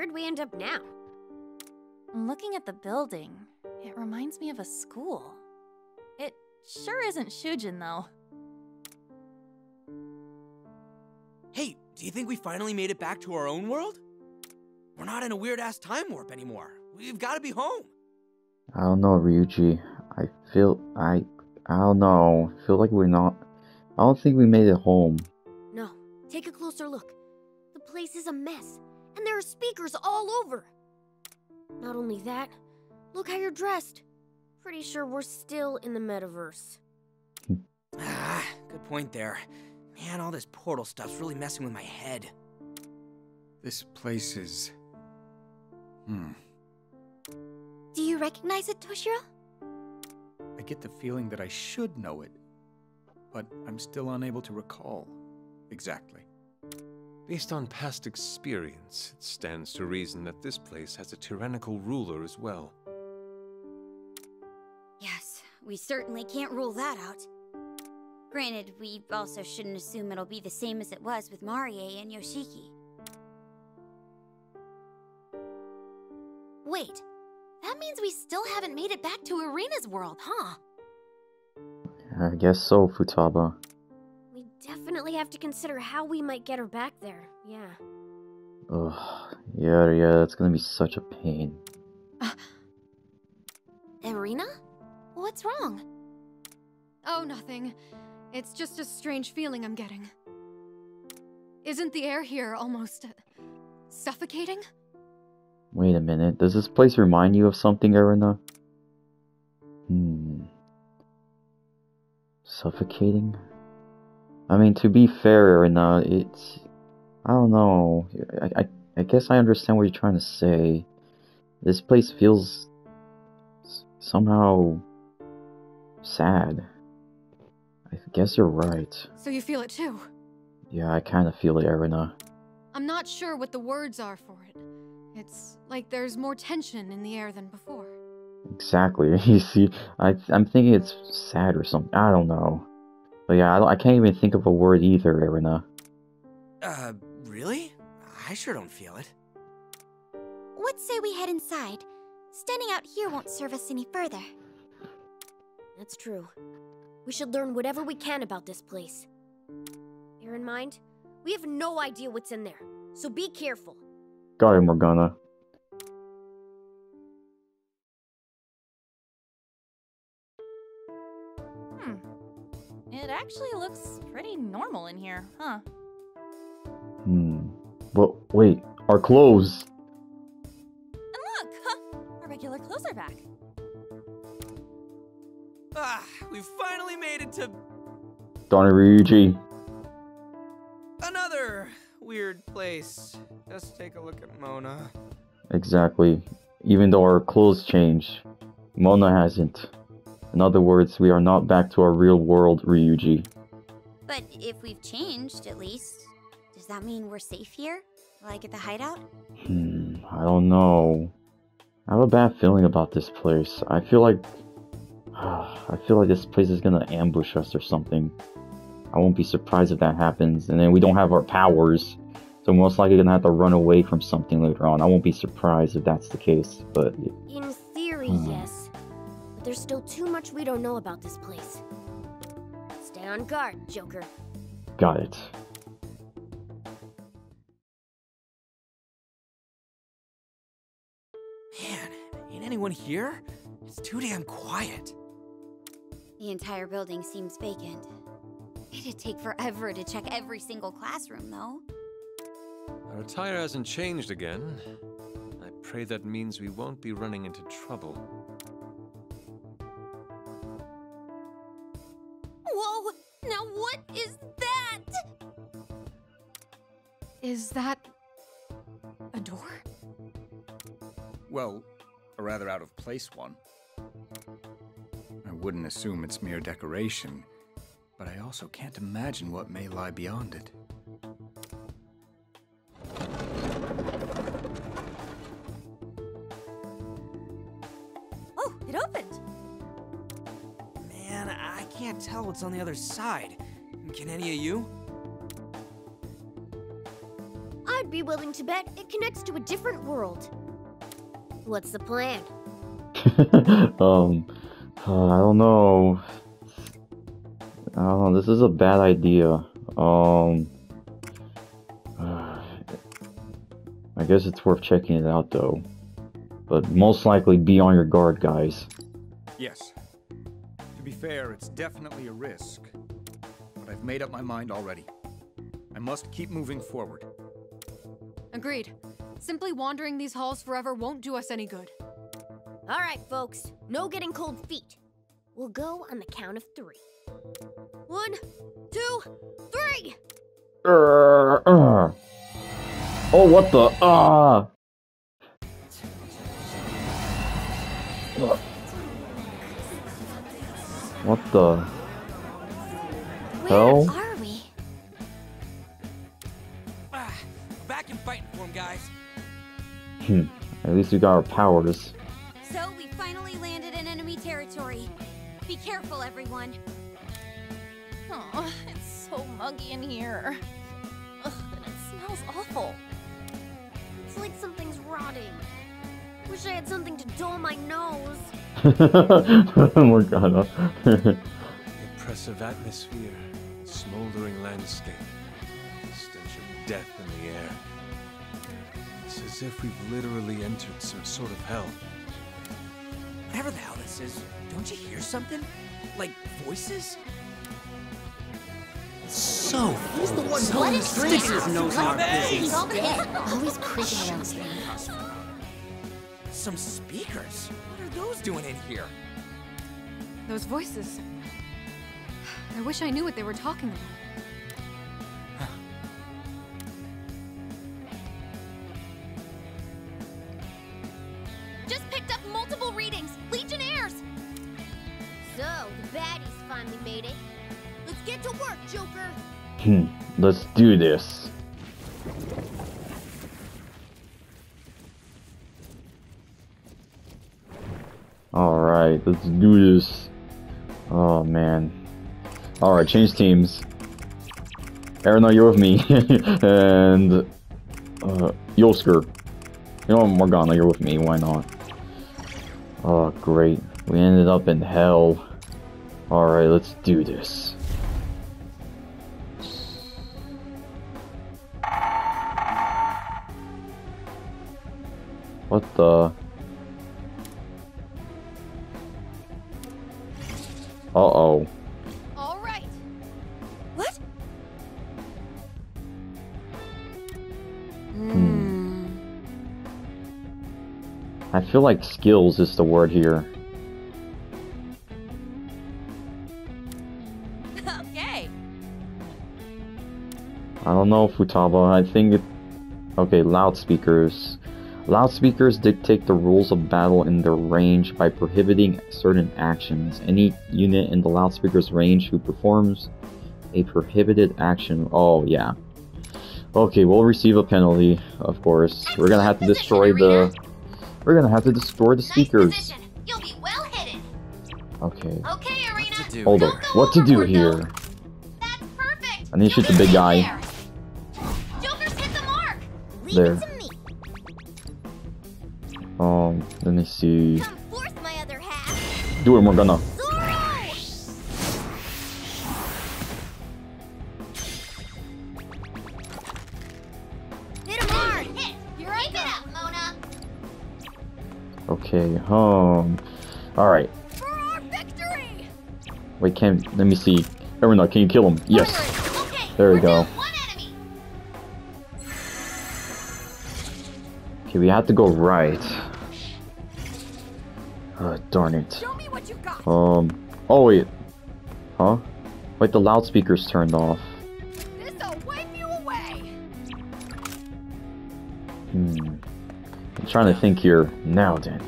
Where'd we end up now? Looking at the building, it reminds me of a school. It sure isn't Shujin, though. Hey, do you think we finally made it back to our own world? We're not in a weird ass time warp anymore. We've got to be home. I don't know, Ryuji. I feel I I don't know. I feel like we're not. I don't think we made it home. No, take a closer look. The place is a mess, and there are speakers all over. Not only that, look how you're dressed. Pretty sure we're still in the metaverse. Ah, good point there. Man, all this portal stuff's really messing with my head. This place is. Hmm. Do you recognize it, Toshiro? I get the feeling that I should know it, but I'm still unable to recall exactly. Based on past experience, it stands to reason that this place has a tyrannical ruler as well. Yes, we certainly can't rule that out. Granted, we also shouldn't assume it'll be the same as it was with Marie and Yoshiki. Wait, that means we still haven't made it back to Erina's world, huh? I guess so, Futaba. We definitely have to consider how we might get her back there. Yeah. Ugh. Yeah, yeah, that's gonna be such a pain. Erina? What's wrong? Oh, nothing. It's just a strange feeling I'm getting. Isn't the air here almost uh, suffocating? Wait a minute. Does this place remind you of something, Erina? Hmm. Suffocating? I mean, to be fair, Erina, it's. I don't know. I, I, I guess I understand what you're trying to say. This place feels. somehow. sad. I guess you're right. So you feel it too? Yeah, I kind of feel it, Erina. I'm not sure what the words are for it. It's like there's more tension in the air than before. Exactly. You see, I I'm thinking it's sad or something. I don't know. But yeah, I, don't- I can't even think of a word either, Erina. Uh, really? I sure don't feel it. What say we head inside? Standing out here won't serve us any further. That's true. We should learn whatever we can about this place. Bear in mind, we have no idea what's in there, so be careful. Got it, Morgana. It actually looks pretty normal in here, huh? Hmm. But wait, our clothes. And look! Huh, our regular clothes are back. Ah, we finally made it to Darn it, Ryuji. another weird place. Just take a look at Mona. Exactly. Even though our clothes change, Mona hasn't. In other words, we are not back to our real world, Ryuji. But if we've changed, at least, does that mean we're safe here? Like at the hideout? Hmm. I don't know. I have a bad feeling about this place. I feel like. I feel like this place is gonna ambush us or something. I won't be surprised if that happens. And then we don't have our powers. So most likely gonna have to run away from something later on. I won't be surprised if that's the case. But In theory, Hmm. yes. But there's still too much we don't know about this place. Stay on guard, Joker. got it. Man, ain't anyone here? It's too damn quiet. The entire building seems vacant. It'd take forever to check every single classroom, though. Our attire hasn't changed again. I pray that means we won't be running into trouble. Is that a door? Well, a rather out of place one. I wouldn't assume it's mere decoration, but I also can't imagine what may lie beyond it. Oh, it opened. Man, I can't tell what's on the other side. Can any of you? Be willing to bet it connects to a different world. What's the plan? um, uh, I don't know. I don't know. This is a bad idea. Um, I guess it's worth checking it out though. But most likely be on your guard, guys. Yes. To be fair, it's definitely a risk. But I've made up my mind already. I must keep moving forward. Agreed. Simply wandering these halls forever won't do us any good. All right, folks. No getting cold feet. We'll go on the count of three. One, two, three! Uh, uh. Oh, what the? Ah! Uh. What the? Where Hell? Guys. Hmm. At least we got our powers. So we finally landed in enemy territory. Be careful, everyone. Oh, it's so muggy in here. Ugh, and it smells awful. It's like something's rotting. Wish I had something to dull my nose. Morgana. Oppressive atmosphere, smoldering landscape, the stench of death in the air. It's as if we've literally entered some sort of hell. Whatever the hell this is, don't you hear something? Like voices? So Who's the one Someone blowing his nose in in our our business? Always creeping around there. Some speakers. What are those doing in here? Those voices. I wish I knew what they were talking about. Let's do this. Alright, let's do this. Oh man. Alright, change teams. Erina, you're with me. and uh Yosuke. You know what, Morgana, you're with me, why not? Oh great. We ended up in hell. Alright, let's do this. The? Uh-oh. All right. What? Hmm. I feel like skills is the word here. okay. I don't know, Futaba. I think it... Okay, loudspeakers. Loudspeakers dictate the rules of battle in their range by prohibiting certain actions. Any unit in the loudspeaker's range who performs a prohibited action... Oh, yeah. Okay, we'll receive a penalty, of course. We're gonna have to destroy the... We're gonna have to destroy the speakers. You'll be well hidden. Okay. Okay, Erina. to do Hold on. What to do here? That's perfect. I need to shoot the big guy. Joker's hit the mark. Leave There. It to me. Um, let me see. My other half. Do it, Morgana. Zorro! Hit him hard. Hit. You're right. Keep it up, Mona. Okay, um... Alright. For our victory. Wait, can't. Let me see. Erina, can you kill him? Yes. Okay. There we go. One enemy. Okay, we have to go right. Darn it. Show me what you got. Um... Oh, wait. Huh? Wait, the loudspeaker's turned off. This'll wipe you away. Hmm. I'm trying to think here. Now then.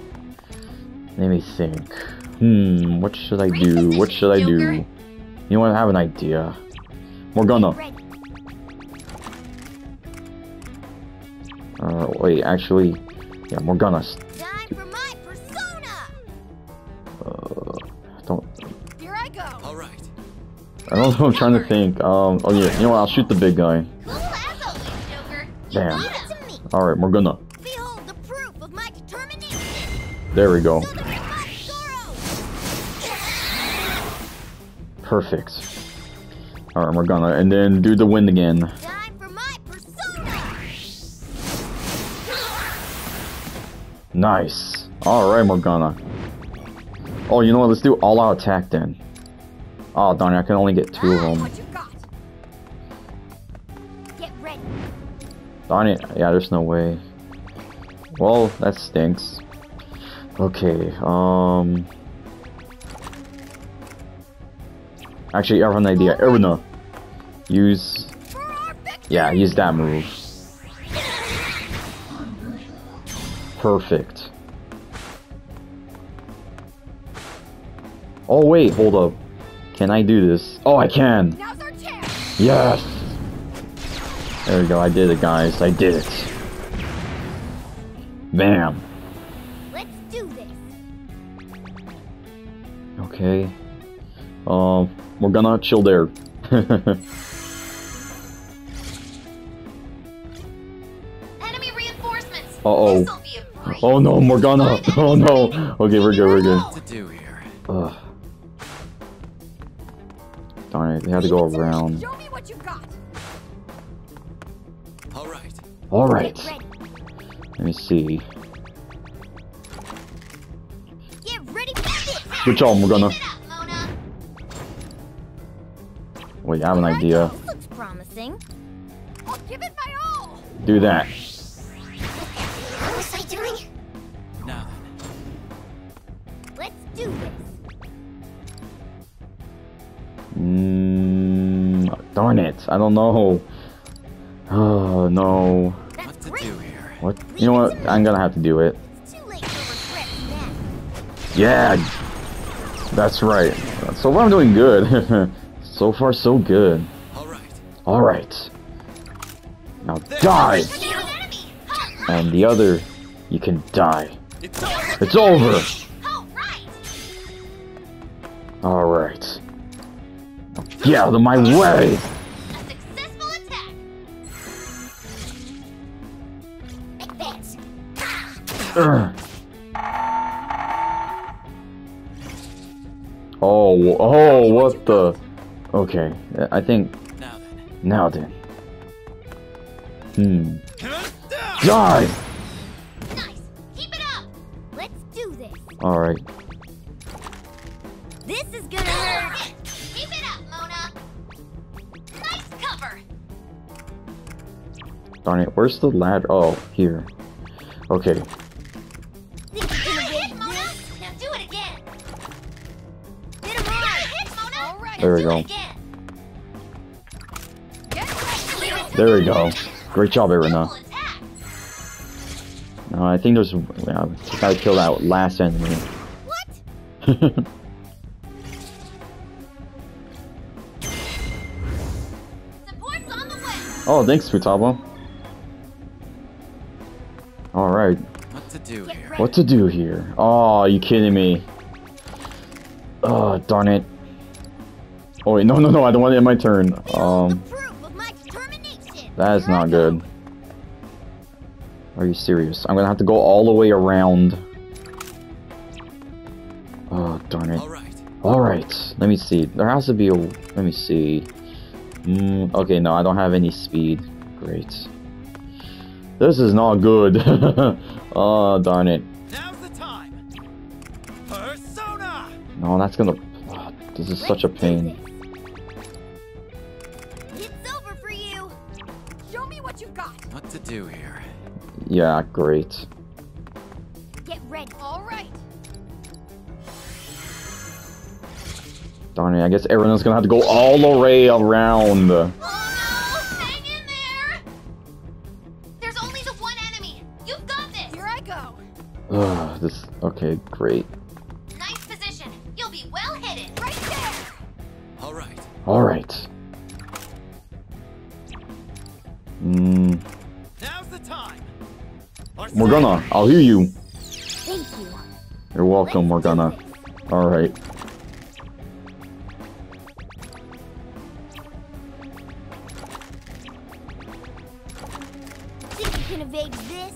Let me think. Hmm, what should I do? What should I do? You know what? I have an idea. Morgana. Uh, wait, actually... Yeah, Morgana. I don't know what I'm trying to think. Um, oh yeah, you know what? I'll shoot the big guy. Cool as always, Joker. Damn. Leave it to me. Alright, we're gonna. Behold the proof of my determination. There we go. Show them my sorrow. Perfect. Alright, we're gonna. And then do the wind again. Time for my persona. Nice. Alright, Morgana. Oh, you know what? Let's do all-out attack then. Oh, darn it. I can only get two of them. What you got? Get ready. Darn it. Yeah, there's no way. Well, that stinks. Okay, um... Actually, I have an idea. Erina. Use... Yeah, use that move. Perfect. Oh wait, hold up. Can I do this? Oh, I can! Now's. Yes! There we go, I did it, guys. I did it. Bam. Let's do this. Okay. Um, we're gonna chill there. Enemy reinforcements. Uh-oh. This'll be a break. Oh no, Morgana! Oh no! Okay, we're good, we're good. What to do here? Ugh. It, we have to go around. Show me what you got. All right. Alright, let me see. Get ready for this. Good job, Morgana. Keep up, Mona. Wait, I have an idea. Do This I don't know. Oh no. what to do here? What? You know what? I'm gonna have to do it. It's too late for regrets now. Yeah, that's right. So far I'm doing good. so far so good. All right. All right. Now die, There's an enemy. Huh. and the other, you can die. It's over. It's over. Right. All right. Now get out of my way. Oh, oh, what the? Okay, I think Now then. now then. Hmm. Die. Nice. Keep it up. Let's do this. All right. This is gonna hurt. Keep it up, Mona. Nice cover. Darn it. Where's the ladder? Oh, here. Okay. There we go. It again. Get ready. There we go. Great job, Erina. No, I think there's. Yeah, just gotta kill that last enemy. What? Support's on the way. oh, thanks, Futaba. All right. What to do here? What to do here? Oh, you kidding me? Oh, darn it. Oh wait, no, no, no! I don't want it in my turn. Um, proof of my determination. that is not good. Are you serious? I'm gonna have to go all the way around. Oh, darn it. All right. Let me see. There has to be a... Let me see. Mm, okay, no, I don't have any speed. Great. This is not good. oh, darn it. Now's the time. Persona. No, that's gonna... oh, this is such a pain. Yeah, great. Get ready. All right. Darn it, I guess everyone's gonna have to go all the way around. Oh no! Hang in there. There's only the one enemy. You've got this. Here I go. Ugh, this... Okay, great. I'll hear you. Thank you. You're welcome, Morgana. Alright. Think you can evade this.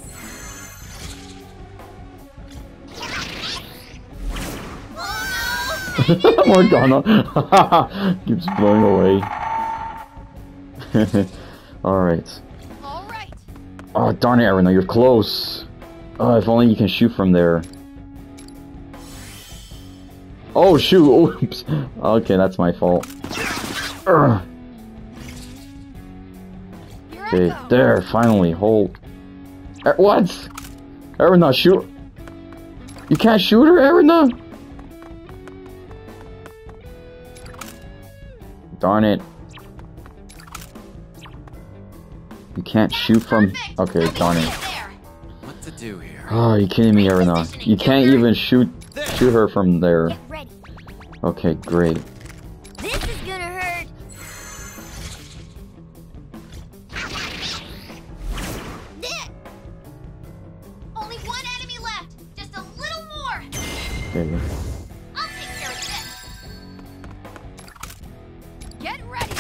Morgana keeps blowing away. Alright. Alright. Oh, darn it, Erina, you're close. Oh, if only you can shoot from there. Oh, shoot. Oops. Okay, that's my fault. I Okay, there, finally, hold. Er, what? Erina, shoot. You can't shoot her, Erina? Darn it. You can't shoot from. Okay, darn it. Oh, you kidding me, Erina? You can't even shoot shoot her from there. Okay, great. This is gonna hurt. There! Only one enemy left. Just a little more. Okay. I'll take care of this. Get ready.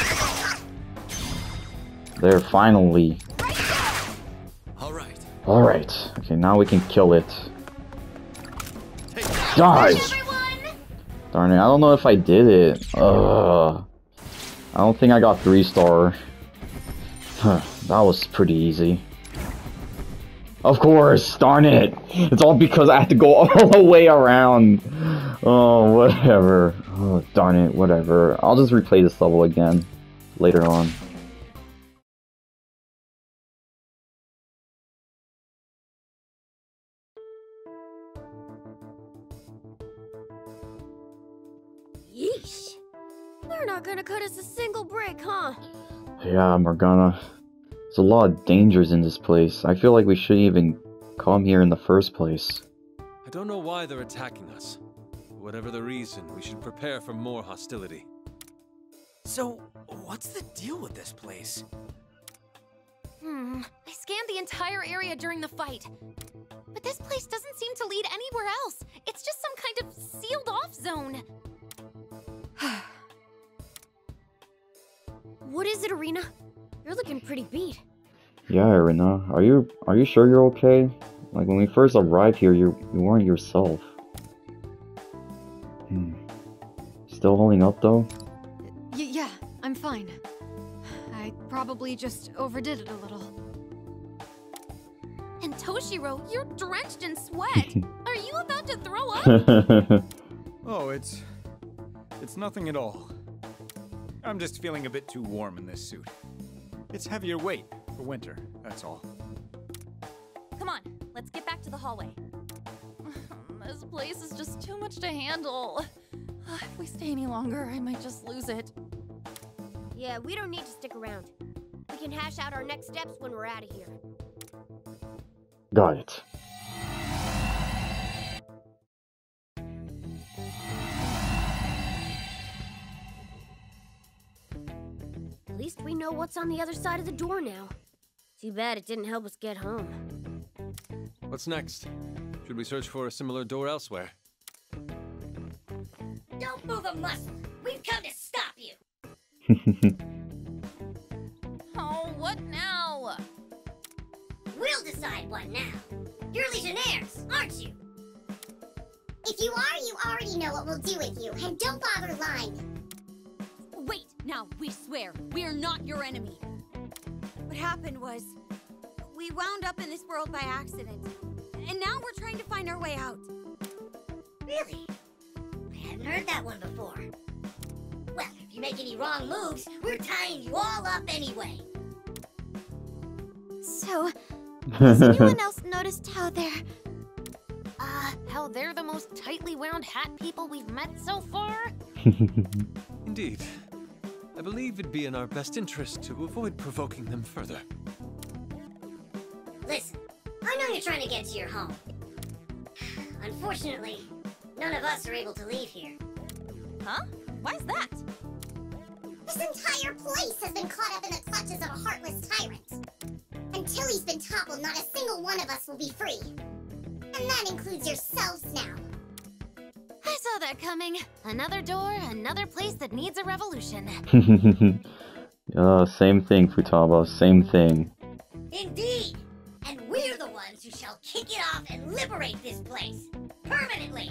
There, finally. All right. Alright. Okay, now we can kill it. Take. Die! Darn it, I don't know if I did it. Ugh. I don't think I got 3 star. Huh, that was pretty easy. Of course, darn it! It's all because I had to go all the way around. Oh, whatever. Oh, darn it, whatever. I'll just replay this level again later on. Yeah, Morgana. There's a lot of dangers in this place. I feel like we shouldn't even come here in the first place. I don't know why they're attacking us. Whatever the reason, we should prepare for more hostility. So, what's the deal with this place? Hmm. I scanned the entire area during the fight. But this place doesn't seem to lead anywhere else. It's just some kind of sealed off zone. What is it, Erina? You're looking pretty beat. Yeah, Erina. are you are you sure you're okay? Like when we first arrived here, you you weren't yourself. Hmm. Still holding up though? Y- yeah, I'm fine. I probably just overdid it a little. And Toshiro, you're drenched in sweat. Are you about to throw up? Oh, it's. It's nothing at all. I'm just feeling a bit too warm in this suit. It's heavier weight for winter, that's all. Come on, let's get back to the hallway. this place is just too much to handle. If we stay any longer, I might just lose it. Yeah, we don't need to stick around. We can hash out our next steps when we're out of here. Got it. Know what's on the other side of the door now. Too bad it didn't help us get home. What's next? Should we search for a similar door elsewhere? Don't move a muscle. We've come to stop you. Oh, what now? We'll decide what now. You're Legionnaires, aren't you? If you are, you already know what we'll do with you, and don't bother lying. Wait, now, we swear, we're not your enemy. What happened was, we wound up in this world by accident, and now we're trying to find our way out. Really? I hadn't heard that one before. Well, if you make any wrong moves, we're tying you all up anyway. So, has anyone else noticed how they're. Uh, how they're the most tightly wound hat people we've met so far? Indeed. I believe it'd be in our best interest to avoid provoking them further. Listen, I know you're trying to get to your home. Unfortunately, none of us are able to leave here. Huh? Why's that? This entire place has been caught up in the clutches of a heartless tyrant. Until he's been toppled, not a single one of us will be free. And that includes yourselves now. I saw that coming. Another door, another place that needs a revolution. uh, same thing, Futaba, same thing. Indeed! And we're the ones who shall kick it off and liberate this place. Permanently.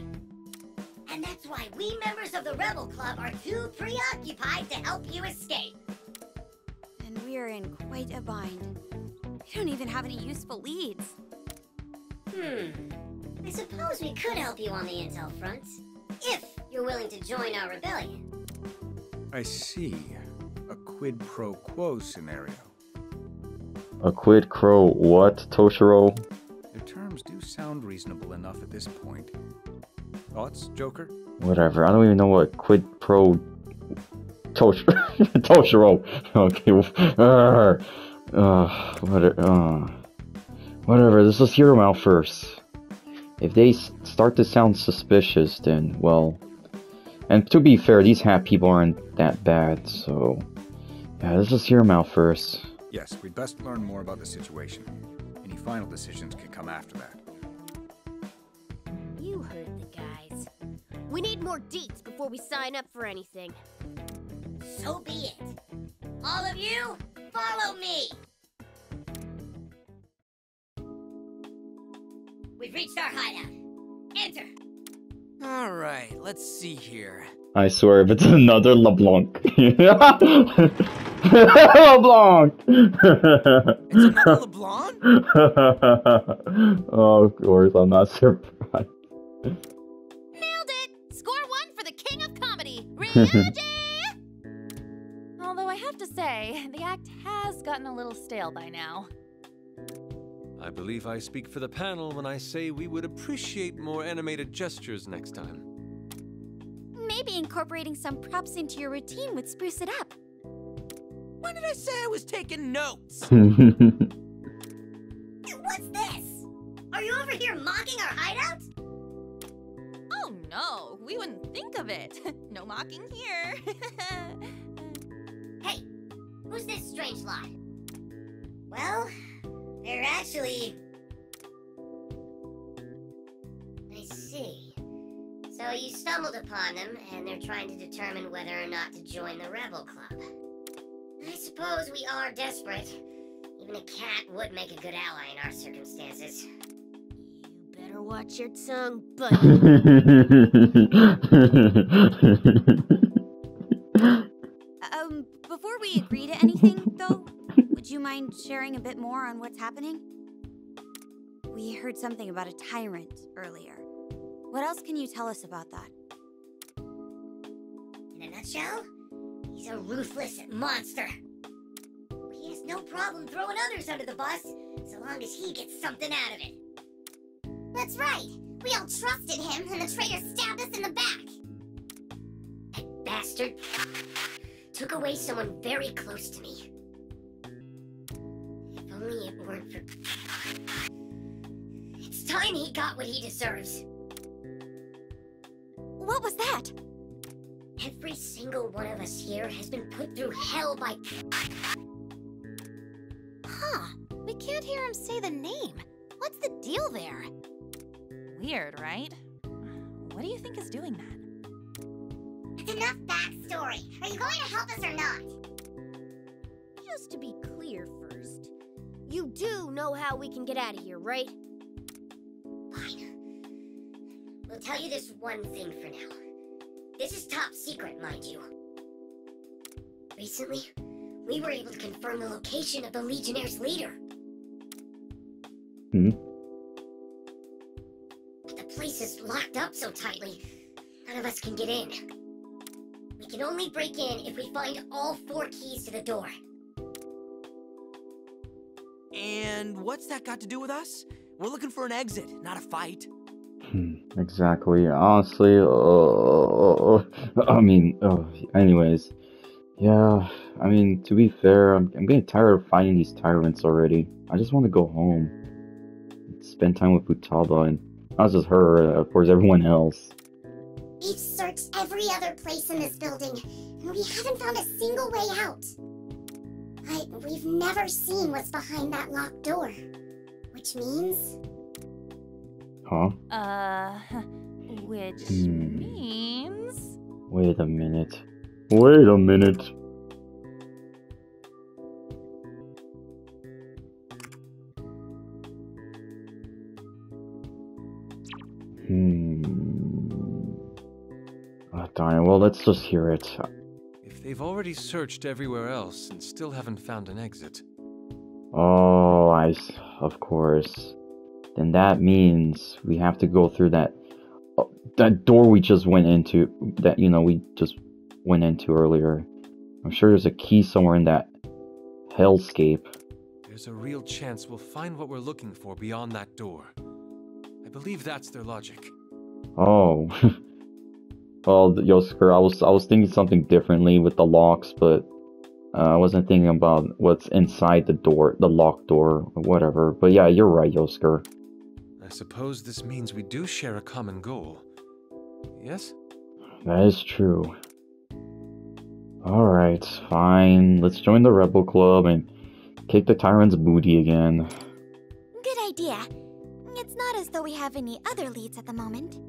And that's why we members of the Rebel Club are too preoccupied to help you escape. And we're in quite a bind. We don't even have any useful leads. Hmm. I suppose we could help you on the intel front. If you're willing to join our rebellion. I see. A quid pro quo scenario. A quid pro what, Toshiro? Your terms do sound reasonable enough at this point. Thoughts, Joker? Whatever. I don't even know what quid pro Tosh Toshiro. Okay. Uh, uh, what, uh, whatever. Let's just hear them out first. If they s- start to sound suspicious, then well. And to be fair, these hat people aren't that bad, so yeah. Let's just hear them out first. Yes, we'd best learn more about the situation. Any final decisions can come after that. You heard the guys. We need more deets before we sign up for anything. So be it. All of you, follow me. Reached our hideout. Enter. All right, let's see here. I swear, if it's another LeBlanc. LeBlanc! It's another LeBlanc? oh, of course, I'm not surprised. Nailed it! Score one for the king of comedy, Ryuji! Although I have to say, the act has gotten a little stale by now. I believe I speak for the panel when I say we would appreciate more animated gestures next time. Maybe incorporating some props into your routine would spruce it up. When did I say I was taking notes? What's this? Are you over here mocking our hideout? Oh no, we wouldn't think of it. no mocking here. Hey, who's this strange lot? Well, they're actually. I see. So you stumbled upon them, and they're trying to determine whether or not to join the Rebel Club. I suppose we are desperate. Even a cat would make a good ally in our circumstances. You better watch your tongue, buddy. Um, before we agree to anything, though, would you mind sharing a bit more on what's happening? We heard something about a tyrant earlier. What else can you tell us about that? In a nutshell, he's a ruthless monster. He has no problem throwing others under the bus, so long as he gets something out of it. That's right. We all trusted him, and the traitor stabbed us in the back. That bastard took away someone very close to me. If only it weren't for. It's time he got what he deserves. What was that? Every single one of us here has been put through hell by. Huh. We can't hear him say the name. What's the deal there? Weird, right? What do you think is doing that? Enough backstory. Are you going to help us or not? Just to be clear first, you do know how we can get out of here, right? Fine. We'll tell you this one thing for now. This is top secret, mind you. Recently, we were able to confirm the location of the Legionnaire's leader. Hmm? But the place is locked up so tightly, none of us can get in. We can only break in if we find all four keys to the door. And what's that got to do with us? We're looking for an exit, not a fight. Hmm, exactly. Honestly, uh, I mean, uh, anyways, yeah. I mean, to be fair, I'm, I'm getting tired of fighting these tyrants already. I just want to go home, spend time with Futaba, and not just her, uh, of course, everyone else. We've searched every other place in this building, and we haven't found a single way out. But we've never seen what's behind that locked door. Which means Huh? Uh, which Hmm. means. Wait a minute. Wait a minute. Hmm. Oh, darn it. Well, let's just hear it. They've already searched everywhere else and still haven't found an exit, Oh, I. Of course. Then that means we have to go through that. oh, that door we just went into. That, you know, we just went into earlier. I'm sure there's a key somewhere in that hellscape. there's a real chance we'll find what we're looking for beyond that door. I believe that's their logic. Oh. well, Yosuke, I was I was thinking something differently with the locks, but uh, I wasn't thinking about what's inside the door, the locked door, or whatever. But yeah, you're right, Yosuke. I suppose this means we do share a common goal. Yes? That is true. Alright, fine. Let's join the Rebel Club and kick the Tyrant's booty again. Good idea. It's not as though we have any other leads at the moment.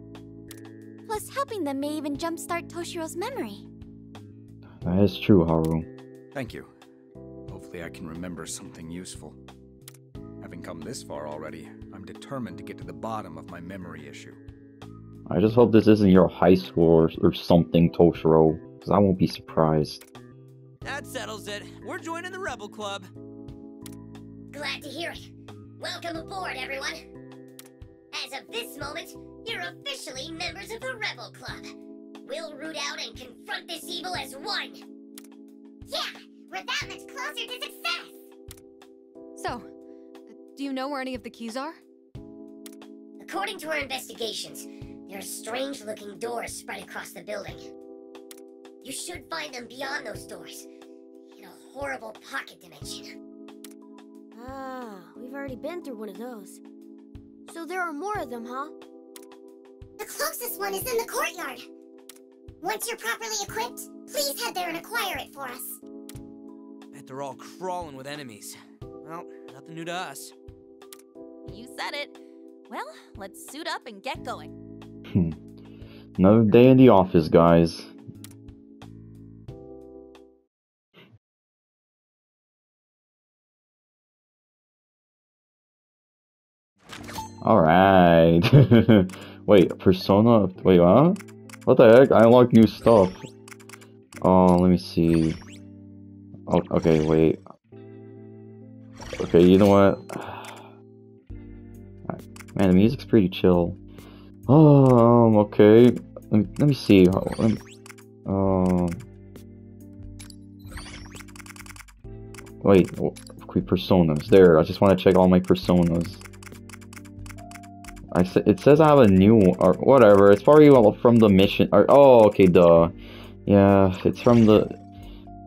Plus, helping them may even jumpstart Toshiro's memory. That is true, Haru. Thank you. Hopefully I can remember something useful. Having come this far already, I'm determined to get to the bottom of my memory issue. I just hope this isn't your high school or, or something, Toshiro, because I won't be surprised. That settles it. We're joining the Rebel Club. Glad to hear it. Welcome aboard, everyone. As of this moment, you're officially members of the Rebel Club. We'll root out and confront this evil as one. Yeah, we're that much closer to success. So, do you know where any of the keys are? According to our investigations, there are strange looking doors spread across the building. You should find them beyond those doors, in a horrible pocket dimension. Ah, we've already been through one of those. So there are more of them, huh? The closest one is in the courtyard. Once you're properly equipped, please head there and acquire it for us. Bet they're all crawling with enemies. Well, nothing new to us. You said it. Well, let's suit up and get going. Hmm. Another day in the office, guys. Alright. wait, Persona. Wait, huh? What the heck? I unlocked new stuff. Oh, let me see. Oh, okay, wait. Okay, you know what? Man, the music's pretty chill. Oh, um, okay. Let me, let me see. Um. Wait, quick personas. There, I just want to check all my personas. I sa it says I have a new one, or whatever. It's probably from the mission. Or, oh, okay, duh. Yeah, it's from the.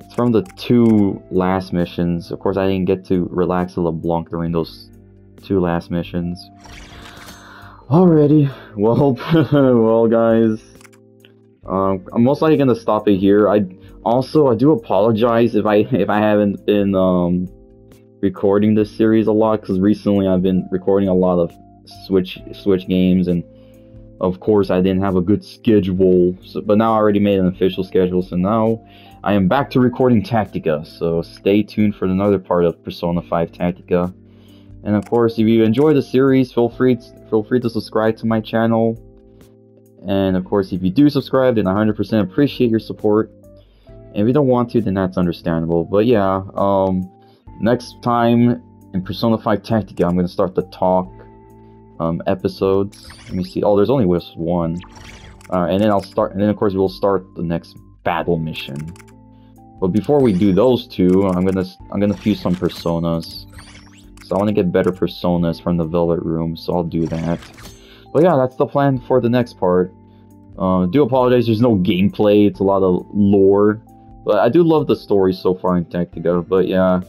It's from the two last missions. Of course, I didn't get to relax a LeBlanc during those two last missions. Alrighty, well, well, guys, um, I'm most likely gonna stop it here. I also I do apologize if I if I haven't been um recording this series a lot because recently I've been recording a lot of Switch Switch games and of course I didn't have a good schedule. So, but now I already made an official schedule, so now I am back to recording Tactica. So stay tuned for another part of Persona 5 Tactica. And of course, if you enjoy the series, feel free feel free to subscribe to my channel. And of course, if you do subscribe, then I 100% appreciate your support. And if you don't want to, then that's understandable. But yeah, um, next time in Persona 5 Tactica, I'm gonna start the talk um, episodes. Let me see. Oh, there's only just one. And then I'll start. And then of course we'll start the next battle mission. But before we do those two, I'm gonna I'm gonna fuse some personas. So I want to get better personas from the Velvet Room, so I'll do that. But yeah, that's the plan for the next part. Uh, do apologize, there's no gameplay, it's a lot of lore. But I do love the story so far in Tactica, but yeah.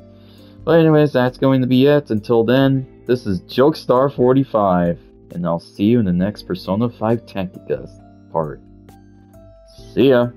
But anyways, that's going to be it. Until then, this is Jokestar45, and I'll see you in the next Persona 5 Tactica part. See ya!